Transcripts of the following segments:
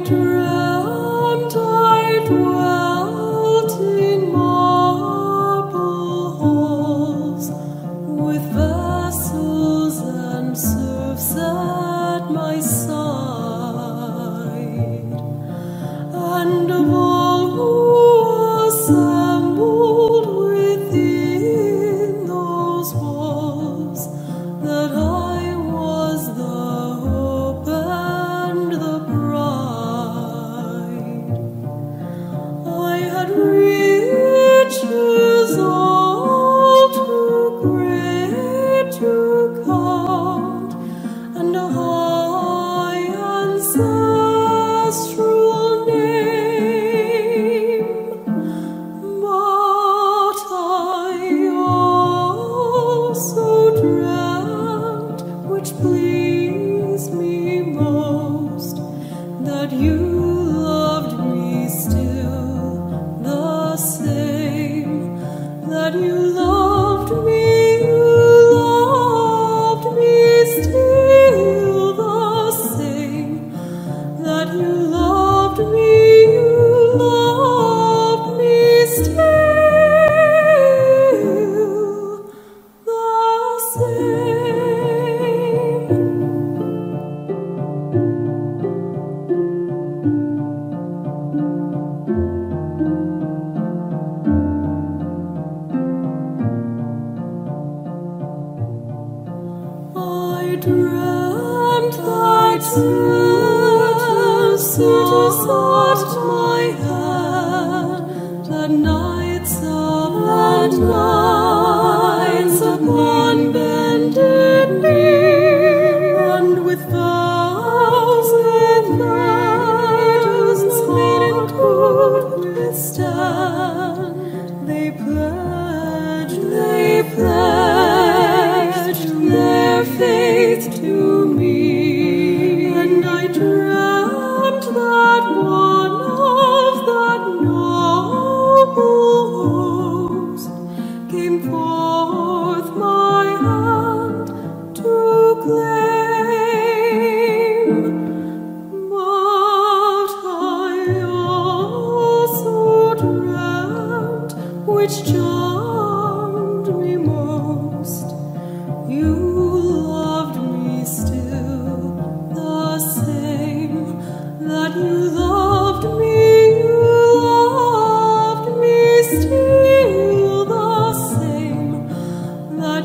dream.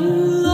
love.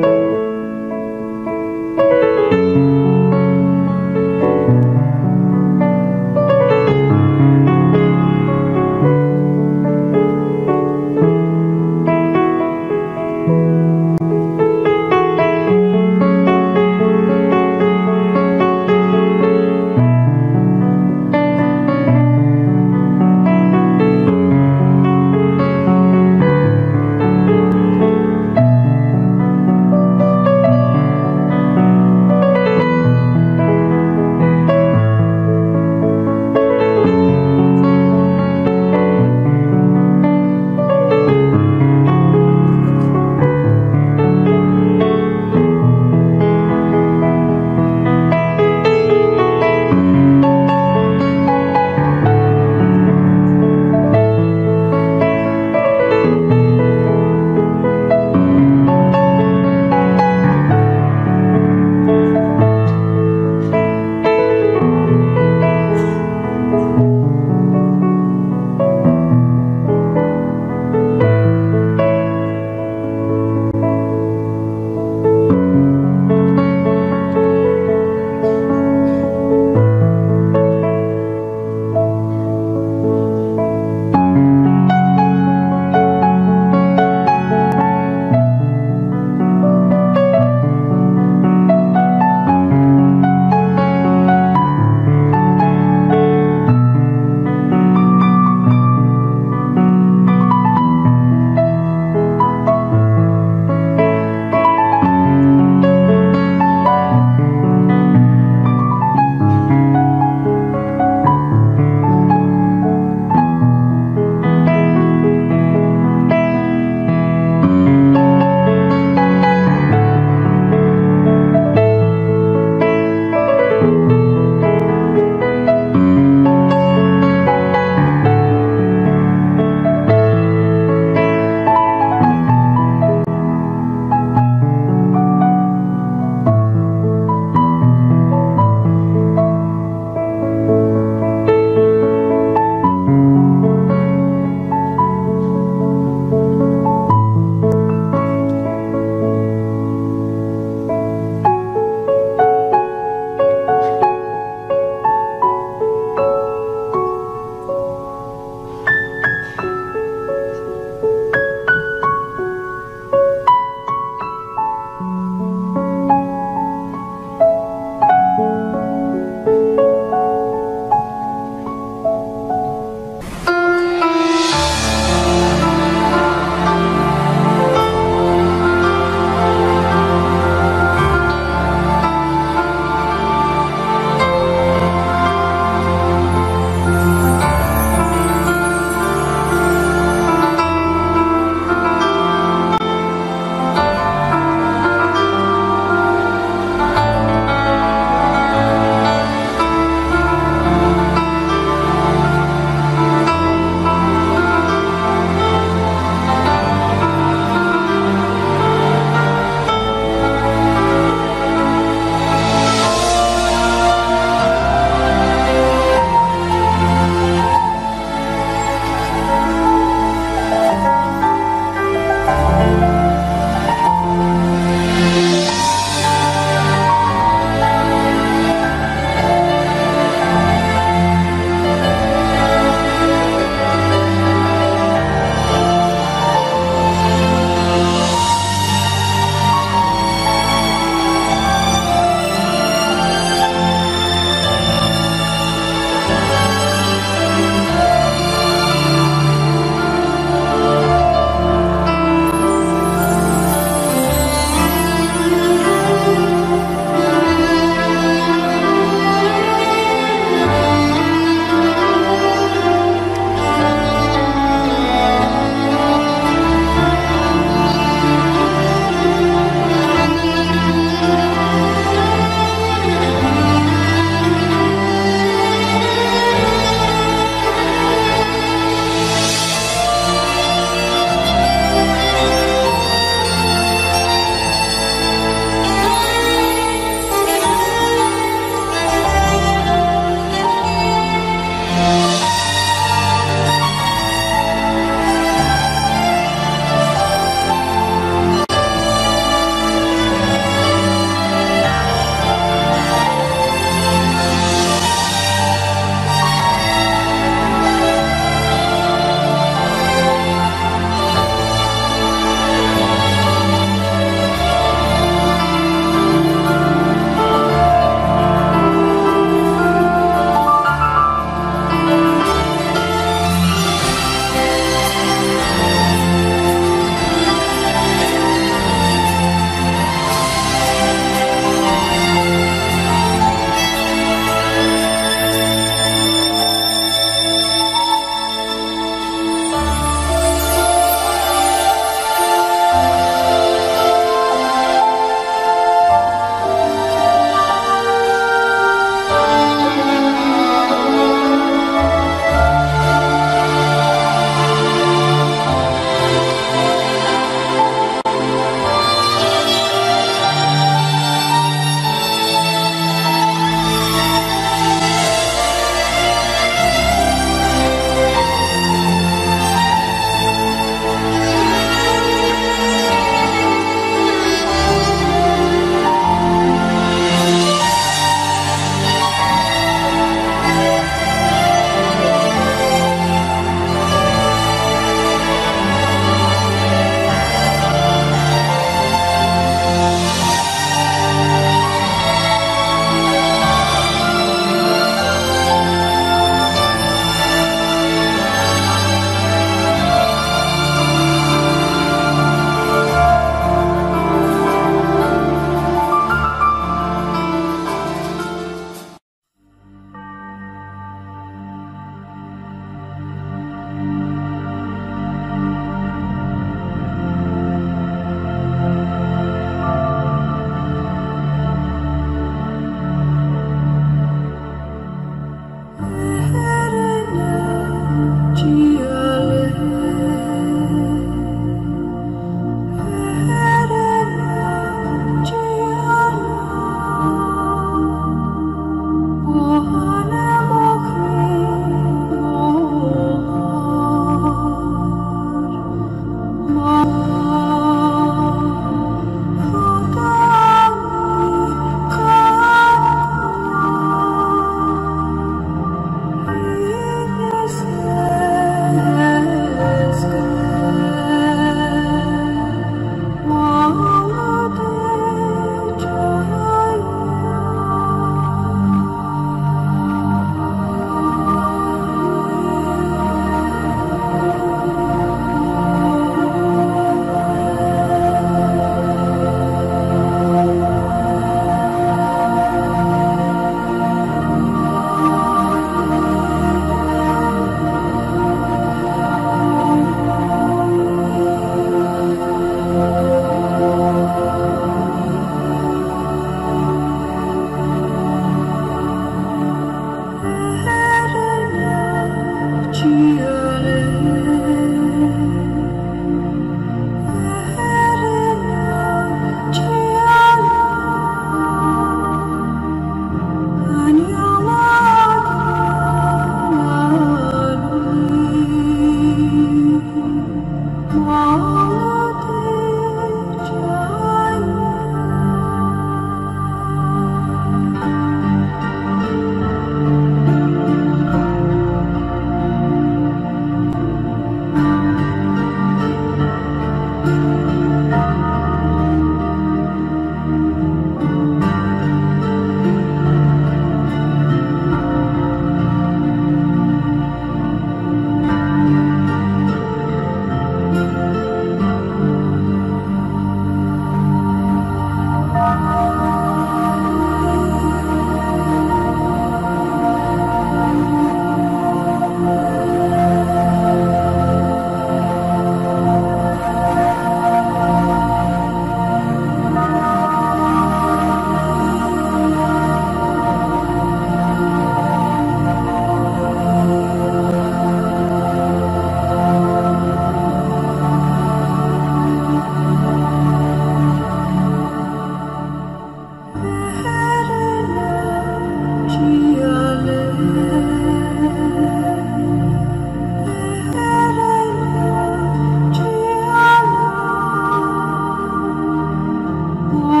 Oh.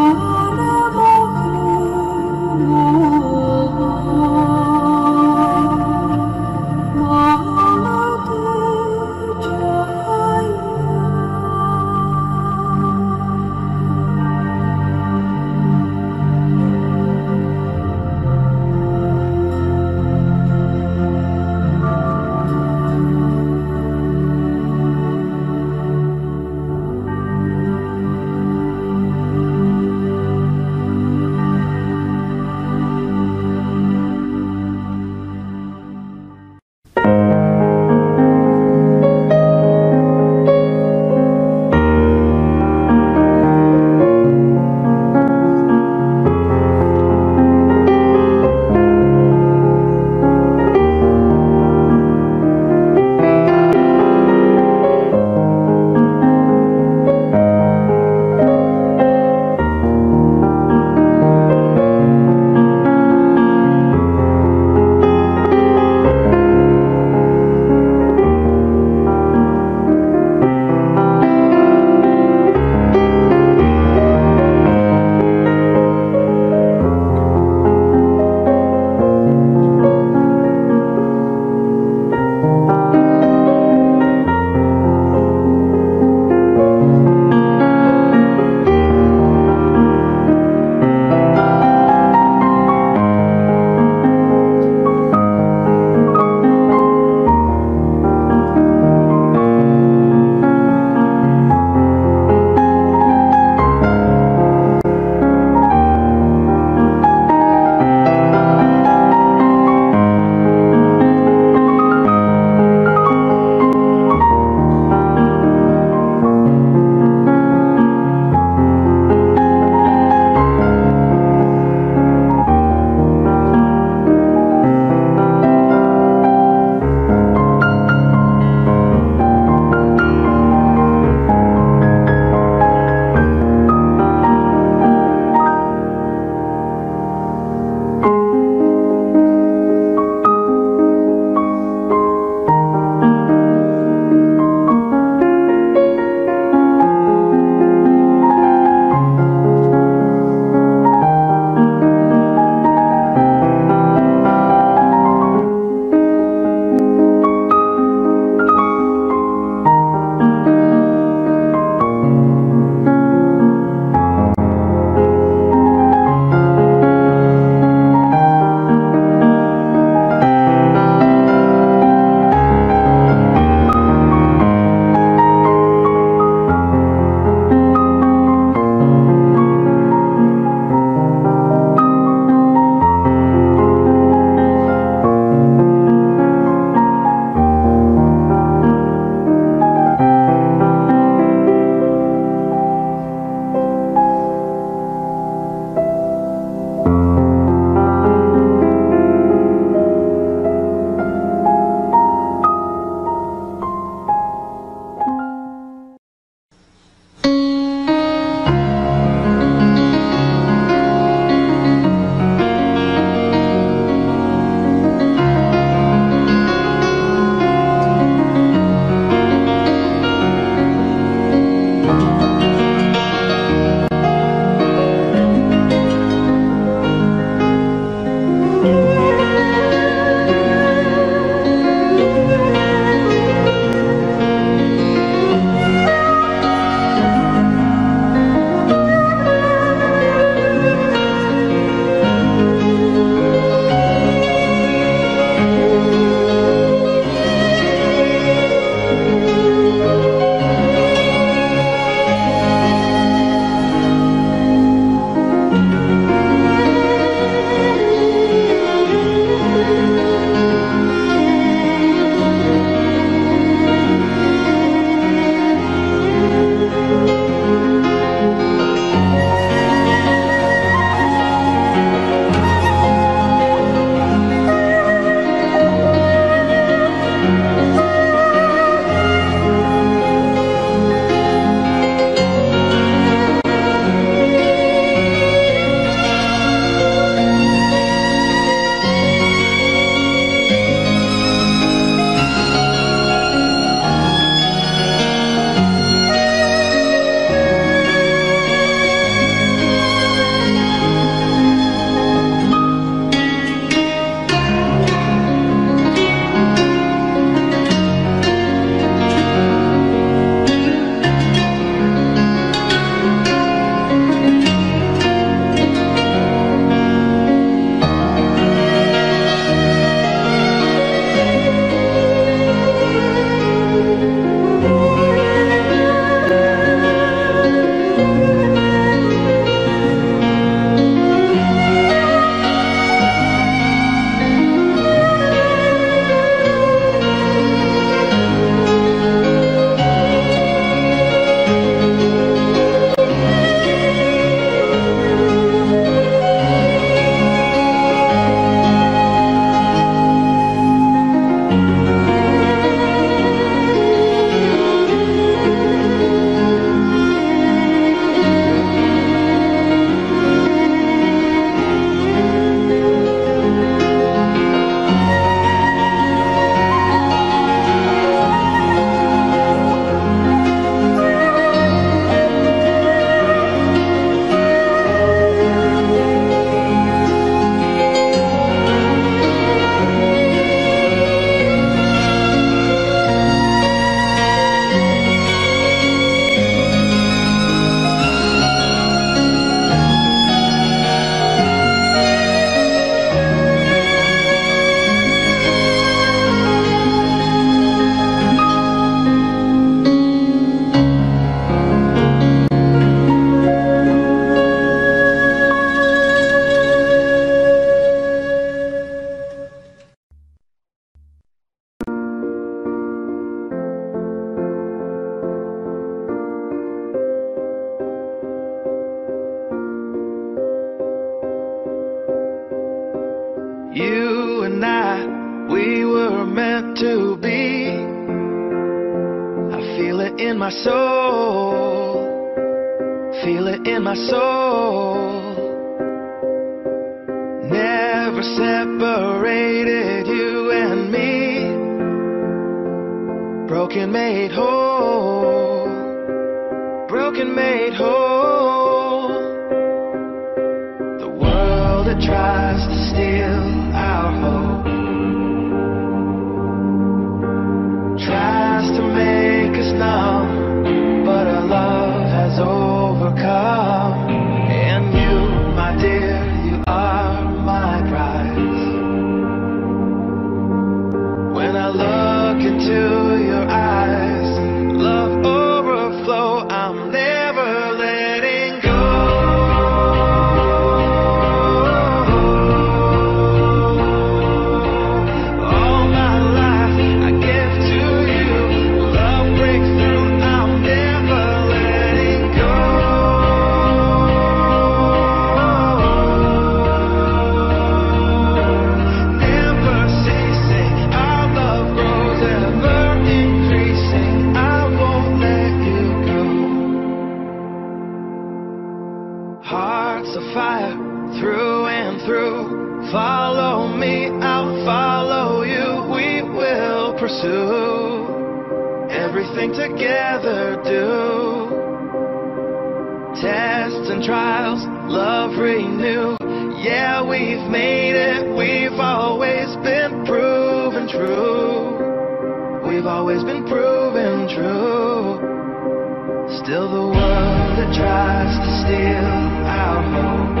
Still the world that tries to steal our hope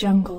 Jungle.